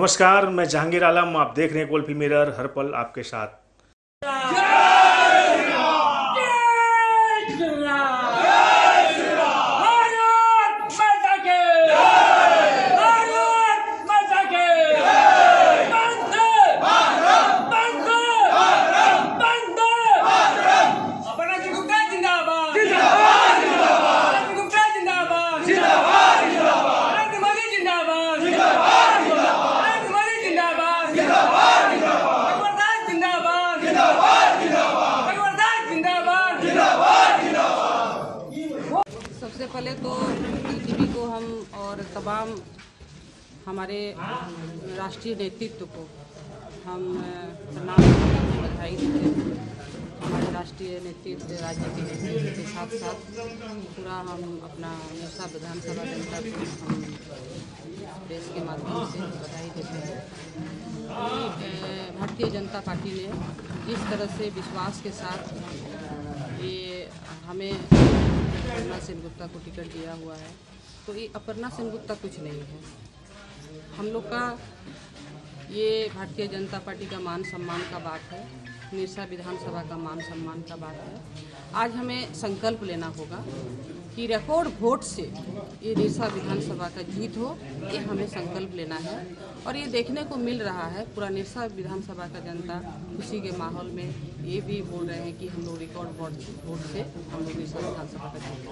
नमस्कार मैं जहांगीर आलम आप देख रहे हैं गोल्फी मिरर हर पल आपके साथ। सबसे पहले तो बीजेपी को हम और तमाम हमारे राष्ट्रीय नेतृत्व को हम प्रणाम बधाई देते हैं। हमारे राष्ट्रीय नेतृत्व राज्य के नेतृत्व के साथ साथ पूरा हम अपना मिर्सा विधानसभा जनता को हम देश के माध्यम से बधाई देते हैं। भारतीय जनता पार्टी ने जिस तरह से विश्वास के साथ हमें अपर्णा सेनगुप्ता को टिकट दिया हुआ है। तो ये अपर्णा सेनगुप्ता कुछ नहीं है। हम लोग का ये भारतीय जनता पार्टी का मान सम्मान का बात है। मिर्सा विधानसभा का मान सम्मान का बात है। आज हमें संकल्प लेना होगा कि रिकॉर्ड वोट से ये निरसा विधानसभा का जीत हो, ये हमें संकल्प लेना है। और ये देखने को मिल रहा है, पूरा निरसा विधानसभा का जनता खुशी के माहौल में ये भी बोल रहे हैं कि हम लोग रिकॉर्ड वोट वोट से हम लोग निरसा विधानसभा का जीत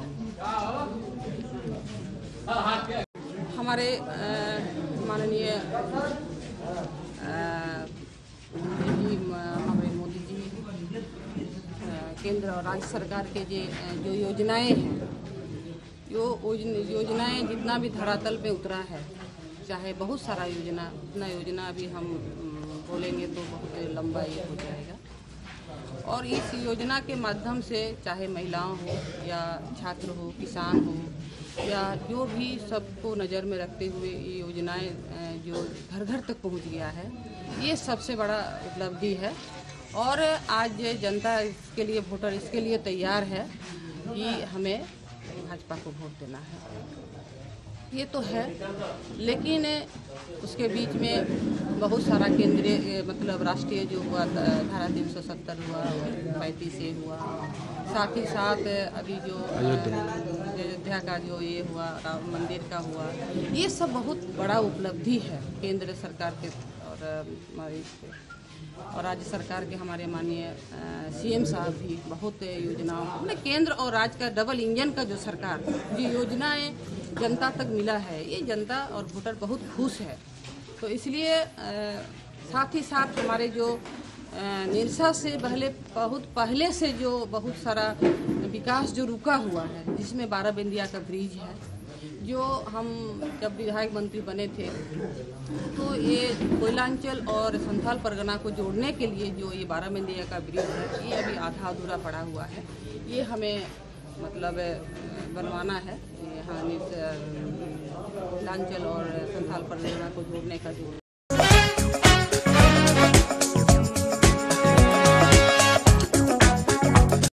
हमारे माननीय हमारे मोदी जी केंद्र और राज्य सरकार के जे जो योजनाएँ हैं योजन- योजनाएँ जितना भी धरातल पे उतरा है, चाहे बहुत सारा योजना, उतना योजना अभी हम बोलेंगे तो बहुत लंबा ये हो जाएगा। और इस योजना के माध्यम से चाहे महिलाओं हो या छात्र हो, किसान हो, या जो भी सबको नज़र में रखते हुए ये योजनाएँ जो घर घर तक पहुँच गया है, ये सबसे बड़ा उपलब्धि है। और आज जनता इसके लिए, वोटर इसके लिए तैयार है कि हमें भाजपा को वोट देना है। ये तो है लेकिन उसके बीच में बहुत सारा केंद्रीय मतलब राष्ट्रीय जो हुआ धारा तीन सौ सत्तर हुआ पैंतीस ए हुआ साथ ही साथ अभी जो अयोध्या। का जो ये हुआ राम मंदिर का हुआ ये सब बहुत बड़ा उपलब्धि है केंद्र सरकार के और हमारे इस- और राज्य सरकार के हमारे माननीय सीएम साहब भी बहुत योजनाओं हमने केंद्र और राज्य का डबल इंजन का जो सरकार, जो योजनाएँ जनता तक मिला है, ये जनता और वोटर बहुत खुश है। तो इसलिए साथ ही साथ हमारे जो निरसा से पहले, बहुत पहले से जो बहुत सारा विकास जो रुका हुआ है, जिसमें बारह बिंदिया का ब्रिज है जो हम जब विधायक मंत्री बने थे तो ये कोयलांचल और संथाल परगना को जोड़ने के लिए जो ये बारह मंदिया का ब्रिज है, ये अभी आधा अधूरा पड़ा हुआ है। ये हमें मतलब बनवाना है यहाँ कोयलांचल और संथाल परगना को जोड़ने का जो